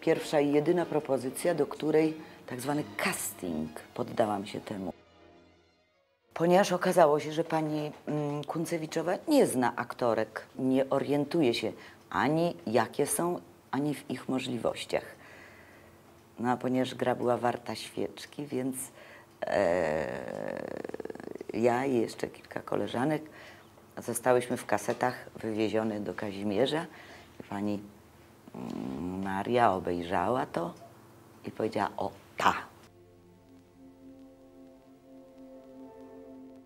pierwsza i jedyna propozycja, do której tak zwany casting poddałam się temu. Ponieważ okazało się, że pani mm, Kuncewiczowa nie zna aktorek, nie orientuje się ani jakie są, ani w ich możliwościach. No a ponieważ gra była warta świeczki, więc e, ja i jeszcze kilka koleżanek zostałyśmy w kasetach wywiezione do Kazimierza. Pani Maria obejrzała to i powiedziała, o ta.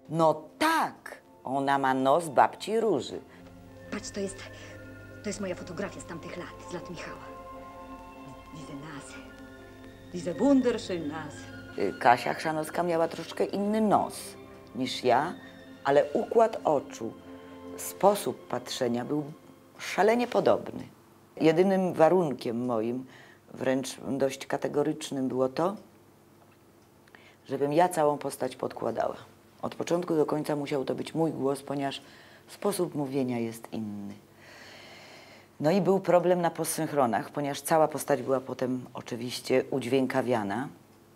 No tak, ona ma nos babci Róży. Patrz, to jest. To jest moja fotografia z tamtych lat, z lat Michała. Diese Nase. Diese wunderschöne Nase. Y, Kasia Chrzanowska miała troszkę inny nos niż ja, ale układ oczu, sposób patrzenia był szalenie podobny. Jedynym warunkiem moim, wręcz dość kategorycznym, było to, żebym ja całą postać podkładała. Od początku do końca musiał to być mój głos, ponieważ sposób mówienia jest inny. No i był problem na postsynchronach, ponieważ cała postać była potem oczywiście udźwiękawiana.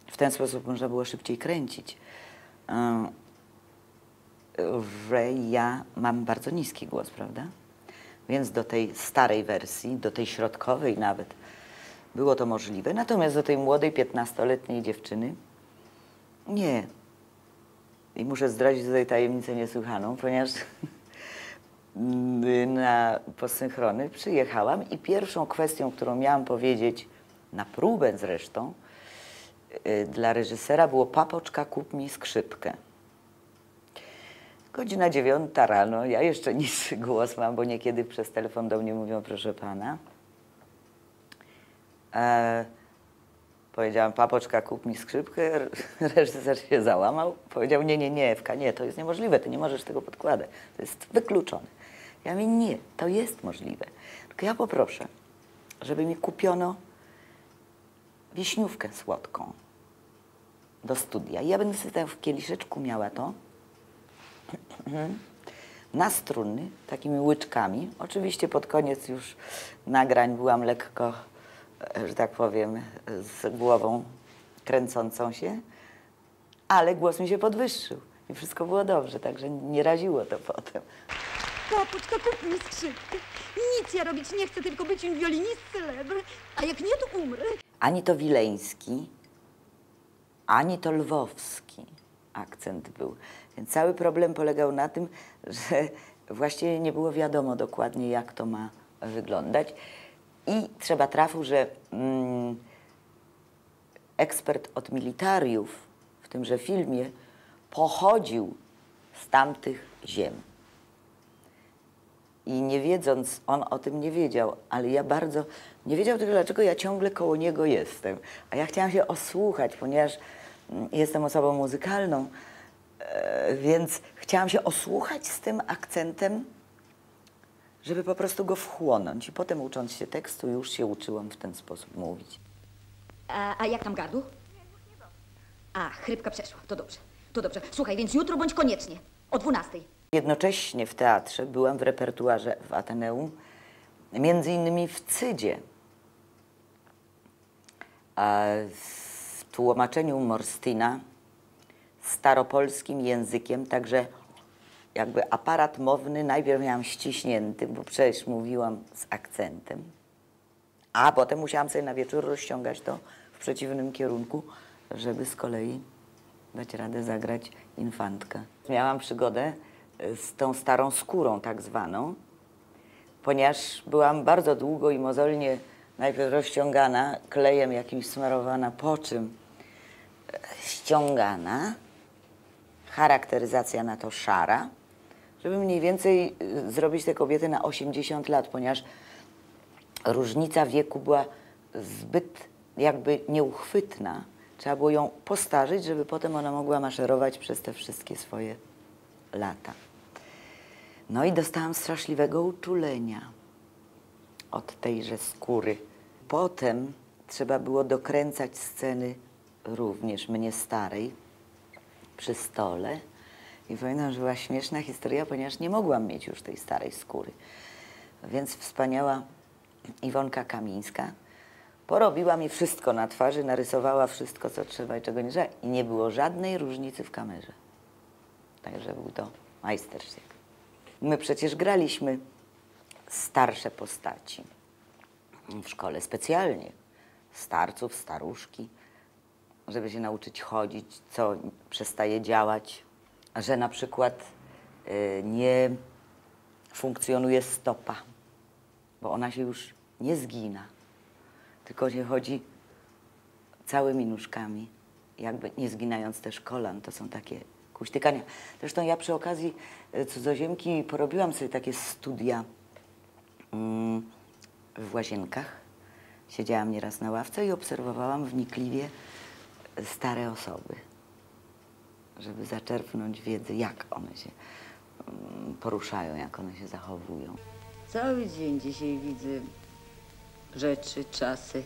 W ten sposób można było szybciej kręcić. Że ja mam bardzo niski głos, prawda? Więc do tej starej wersji, do tej środkowej nawet, było to możliwe. Natomiast do tej młodej, 15-letniej dziewczyny nie. I muszę zdradzić tutaj tajemnicę niesłychaną, ponieważ na posynchrony przyjechałam i pierwszą kwestią, którą miałam powiedzieć, na próbę zresztą, y, dla reżysera było papoczka, kup mi skrzypkę. Godzina dziewiąta rano, ja jeszcze niższy głos mam, bo niekiedy przez telefon do mnie mówią, proszę pana. E, powiedziałam, papoczka, kup mi skrzypkę. Reżyser się załamał. Powiedział, nie, nie, nie, Ewka, nie, to jest niemożliwe, ty nie możesz tego podkładać. To jest wykluczone. Ja mówię, nie, to jest możliwe. Tylko ja poproszę, żeby mi kupiono wiśniówkę słodką do studia. I ja będę sobie w kieliszeczku miała to na struny, takimi łyczkami. Oczywiście pod koniec już nagrań byłam lekko, e, że tak powiem, z głową kręcącą się, ale głos mi się podwyższył i wszystko było dobrze, także nie raziło to potem. Papuczka, kup mi skrzypkę. Nic ja robić nie chcę, tylko być im violinist celebr. A jak nie, to umrę. Ani to wileński, ani to lwowski akcent był. Więc cały problem polegał na tym, że właściwie nie było wiadomo dokładnie, jak to ma wyglądać. I trzeba trafił, że mm, ekspert od militariów w tymże filmie pochodził z tamtych ziem. I nie wiedząc, on o tym nie wiedział, ale ja bardzo nie wiedział tylko, dlaczego ja ciągle koło niego jestem. A ja chciałam się osłuchać, ponieważ jestem osobą muzykalną, e, więc chciałam się osłuchać z tym akcentem, żeby po prostu go wchłonąć. I potem ucząc się tekstu, już się uczyłam w ten sposób mówić. A, a jak tam gardło? A, chrypka przeszła. To dobrze. To dobrze. Słuchaj, więc jutro bądź koniecznie. O 12. Jednocześnie w teatrze byłam w repertuarze w Ateneum, między innymi w Cydzie. A w tłumaczeniu Morstina staropolskim językiem, także jakby aparat mowny najpierw miałam ściśnięty, bo przecież mówiłam z akcentem, a potem musiałam sobie na wieczór rozciągać to w przeciwnym kierunku, żeby z kolei dać radę zagrać infantkę. Miałam przygodę z tą starą skórą tak zwaną, ponieważ byłam bardzo długo i mozolnie najpierw rozciągana, klejem jakimś smarowana, po czym ściągana, charakteryzacja na to szara, żeby mniej więcej y, zrobić tę kobietę na 80 lat, ponieważ różnica wieku była zbyt jakby nieuchwytna. Trzeba było ją postarzyć, żeby potem ona mogła maszerować przez te wszystkie swoje lata. No i dostałam straszliwego uczulenia od tejże skóry. Potem trzeba było dokręcać sceny również mnie starej przy stole. I pamiętam, że była śmieszna historia, ponieważ nie mogłam mieć już tej starej skóry. Więc wspaniała Iwonka Kamińska Porobiła mi wszystko na twarzy, narysowała wszystko, co trzeba i czego nie trzeba. I nie było żadnej różnicy w kamerze. Także był to majstersztyk. My przecież graliśmy starsze postaci w szkole specjalnie. Starców, staruszki, żeby się nauczyć chodzić, co przestaje działać, że na przykład y, nie funkcjonuje stopa, bo ona się już nie zgina, tylko się chodzi całymi nóżkami, jakby nie zginając też kolan. To są takie kuśtykania. Zresztą ja przy okazji y, cudzoziemki porobiłam sobie takie studia mm, w łazienkach. Siedziałam nieraz na ławce i obserwowałam wnikliwie stare osoby, żeby zaczerpnąć wiedzy, jak one się mm, poruszają, jak one się zachowują. Cały dzień dzisiaj widzę rzeczy, czasy,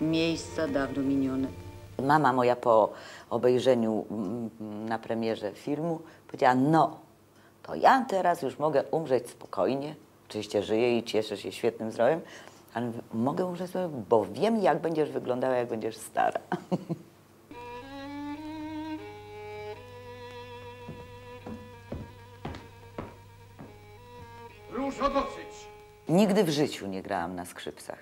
miejsca dawno minione. Mama moja po obejrzeniu mm, na premierze filmu powiedziała, no, to ja teraz już mogę umrzeć spokojnie. Oczywiście żyję i cieszę się świetnym zdrowiem, ale mogę spokojnie, bo wiem, jak będziesz wyglądała, jak będziesz stara. Różo dosyć. Nigdy w życiu nie grałam na skrzypcach.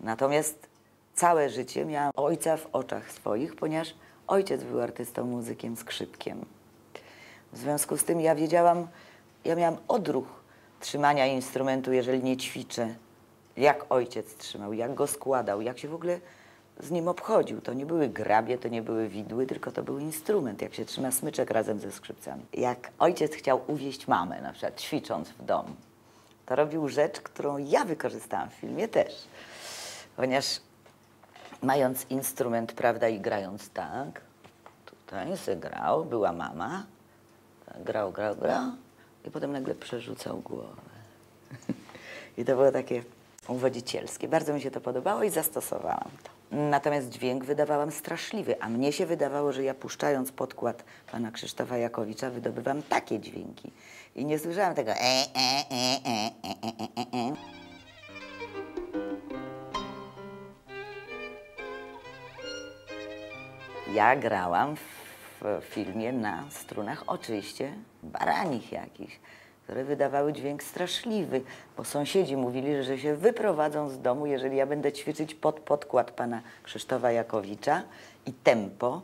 Natomiast całe życie miałam ojca w oczach swoich, ponieważ ojciec był artystą, muzykiem, skrzypkiem. W związku z tym ja wiedziałam, ja miałam odruch trzymania instrumentu, jeżeli nie ćwiczę, jak ojciec trzymał, jak go składał, jak się w ogóle z nim obchodził. To nie były grabie, to nie były widły, tylko to był instrument, jak się trzyma smyczek razem ze skrzypcami. Jak ojciec chciał uwieść mamę, na przykład ćwicząc w domu, to robił rzecz, którą ja wykorzystałam w filmie też. Ponieważ mając instrument, prawda, i grając tak, tutaj se grał, była mama, tak, grał, grał, grał i potem nagle przerzucał głowę. I to było takie uwodzicielskie. Bardzo mi się to podobało i zastosowałam to. Natomiast dźwięk wydawałam straszliwy, a mnie się wydawało, że ja puszczając podkład pana Krzysztofa Jakowicza wydobywam takie dźwięki. I nie słyszałam tego e, e, e, e, e, e, e, e. Ja grałam w filmie na strunach oczywiście baranich jakichś, które wydawały dźwięk straszliwy, bo sąsiedzi mówili, że się wyprowadzą z domu, jeżeli ja będę ćwiczyć pod podkład pana Krzysztofa Jakowicza i tempo,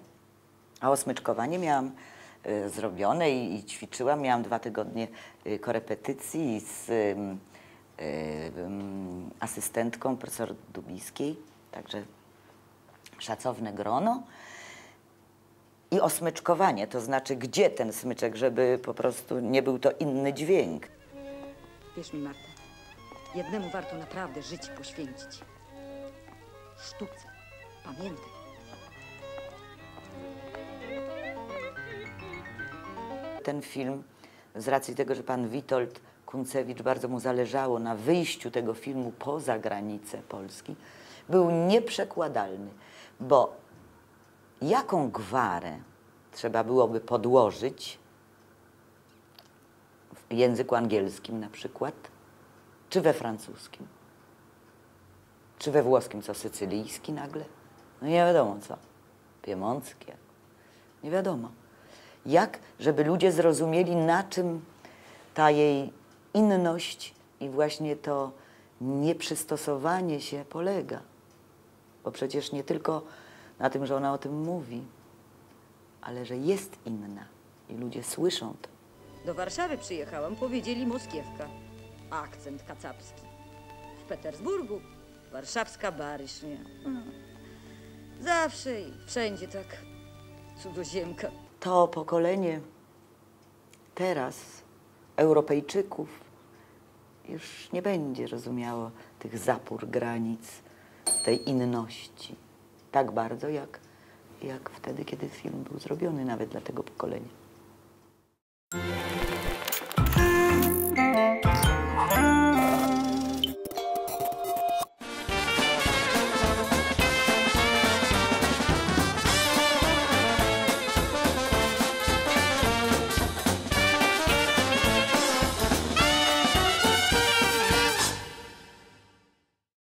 a osmyczkowanie miałam y, zrobione i, i ćwiczyłam. Miałam dwa tygodnie y, korepetycji z y, asystentką profesor Dubiskiej, także szacowne grono. I osmyczkowanie, to znaczy gdzie ten smyczek, żeby po prostu nie był to inny dźwięk. Wierz mi, Marta, jednemu warto naprawdę życie poświęcić. Sztuce. Pamiętaj. Ten film, z racji tego, że pan Witold Kuncewicz bardzo mu zależało na wyjściu tego filmu poza granice Polski, był nieprzekładalny, bo jaką gwarę trzeba byłoby podłożyć w języku angielskim na przykład, czy we francuskim, czy we włoskim, co sycylijski nagle? No nie wiadomo co. Piemonckie. Nie wiadomo. Jak, żeby ludzie zrozumieli, na czym ta jej inność i właśnie to nieprzystosowanie się polega. Bo przecież nie tylko na tym, że ona o tym mówi, ale że jest inna i ludzie słyszą to. Do Warszawy przyjechałam, powiedzieli Moskiewka. Akcent kacapski. W Petersburgu warszawska barysznia. Zawsze i wszędzie tak cudzoziemka. To pokolenie teraz Europejczyków już nie będzie rozumiało tych zapór granic, tej inności tak bardzo, jak, jak wtedy, kiedy film był zrobiony nawet dla tego pokolenia.